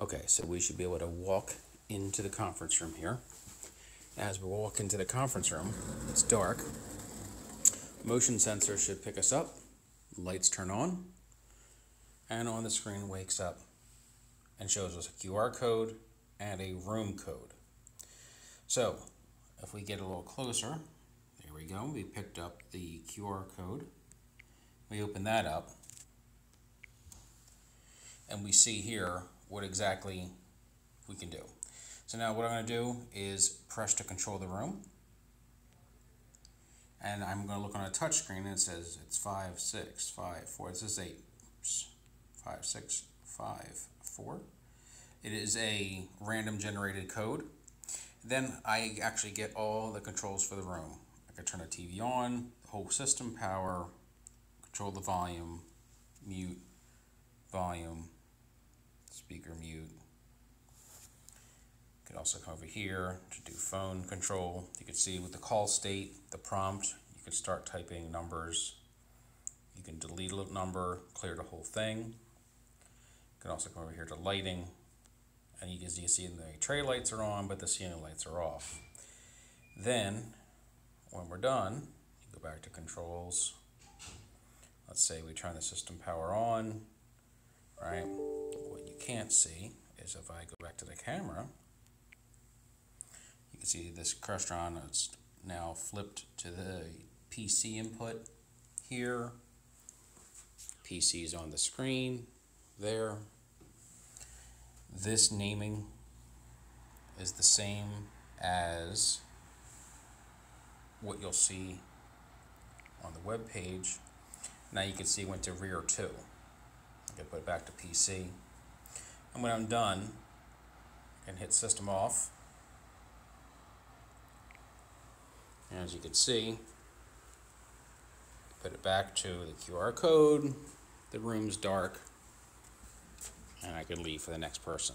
Okay, so we should be able to walk into the conference room here. As we walk into the conference room, it's dark. Motion sensor should pick us up. Lights turn on. And on the screen wakes up and shows us a QR code and a room code. So, if we get a little closer, there we go. We picked up the QR code. We open that up. And we see here what exactly we can do. So now what I'm going to do is press to control the room. And I'm going to look on a touch screen and it says it's 5, 6, 5, 4. This is 8. Oops. 5, 6, 5, 4. It is a random generated code. Then I actually get all the controls for the room. I can turn the TV on, the whole system power, control the volume, mute, volume, speaker mute. You can also come over here to do phone control. You can see with the call state, the prompt, you can start typing numbers. You can delete a number, clear the whole thing. You can also come over here to lighting. And you can see the tray lights are on, but the ceiling lights are off. Then, when we're done, you go back to controls. Let's say we turn the system power on, right? Can't see is if I go back to the camera, you can see this Crestron is now flipped to the PC input here. PC is on the screen there. This naming is the same as what you'll see on the web page. Now you can see it went to rear 2. I can put it back to PC. And when I'm done, can hit system off. And as you can see, put it back to the QR code, the room's dark, and I can leave for the next person.